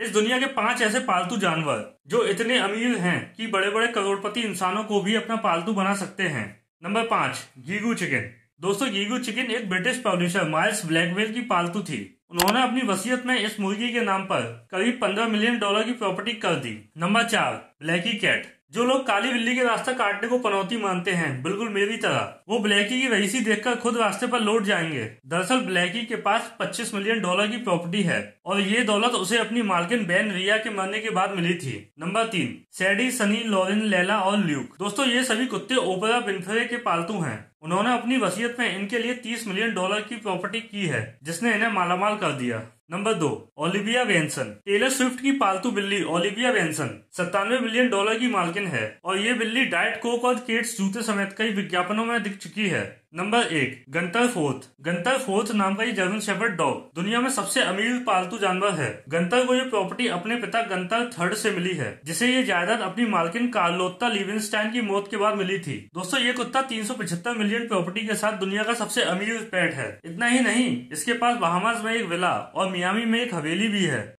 इस दुनिया के पाँच ऐसे पालतू जानवर, जो इतने अमीर हैं कि बड़े बड़े करोड़पति इंसानों को भी अपना पालतू बना सकते हैं। नंबर पाँच, गीगू चिकन। दोस्तों, गीगू चिकन एक ब्रिटिश पब्लिशर, माइल्स ब्लैकवेल की पालतू थी। उन्होंने अपनी वसीयत में इस मुर्गी के नाम पर करीब पंद्रह मिलियन डॉलर की प्रॉपर्टी कर दी। नंबर चार, ब्लैकी कैट। जो लोग काली बिल्ली के रास्ता काटने को पनौती मानते हैं, बिल्कुल मेरी तरह। वो ब्लैकी की रईसी देखकर खुद रास्ते पर लौट जाएँगे। दरअसल ब्लैकी के पास 25 मिलियन डॉलर की प्रॉपर्टी है, और ये दौलत उसे अपनी मालकिन बैन रिया के मरने के बाद मिली थी। नंबर तीन, सैडी, सनी, लॉरेन, लैला और ल्यूक। दोस्तों, ये सभी कुत्ते ओपरा विनफ्रे के पालतू हैं। उन्होंने अपनी वसीयत में इनके लिए 30 मिलियन डॉलर की प्रॉपर्टी की है, जिसने इन्हें मालामाल कर दिया। नंबर दो, ओलिविया वेंसन। टेलर स्विफ्ट की पालतू बिल्ली ओलिविया वेंसन, सत्तानवे बिलियन डॉलर की मालकिन है, और ये बिल्ली डाइट कोक और केट्स जूते समेत कई विज्ञापनों में दिख चुकी है। नंबर एक गंतर फोर्थ गंतर फोर्थ नाम का ये जर्मन शेफर्ड डॉग दुनिया में सबसे अमीर पालतू जानवर है। गंतर को ये प्रॉपर्टी अपने पिता गंतर थर्ड से मिली है, जिसे ये जायदाद अपनी मालकिन कार्लोत्ता लिविंगस्टाइन की मौत के बाद मिली थी। दोस्तों, ये कुत्ता 375 मिलियन प्रॉपर्टी के साथ दुनिया का सबसे अमीर पेट है। इतना ही नहीं, इसके पास बहामास में एक विला और मियामी में एक हवेली भी है।